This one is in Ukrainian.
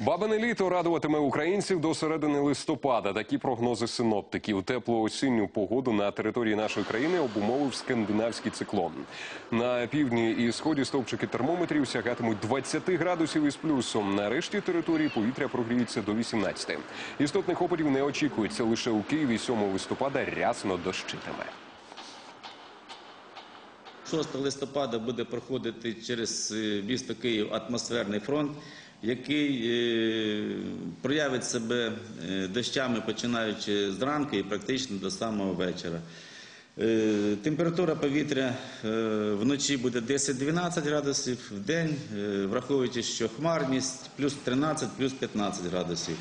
Бабине літо радуватиме українців до середини листопада. Такі прогнози синоптиків. Теплу осінню погоду на території нашої країни обумовив скандинавський циклон. На півдні і сході стовпчики термометрів сягатимуть 20 градусів із плюсом. На решті території повітря прогріється до 18. Істотних опадів не очікується. Лише у Києві 7 листопада рясно дощитиме. 6 листопада буде проходити через е, місто Київ атмосферний фронт, який е, проявить себе е, дощами починаючи зранку і практично до самого вечора. Е, Температура повітря вночі буде 10-12 градусів, в день, враховуючи, що хмарність плюс 13, плюс 15 градусів.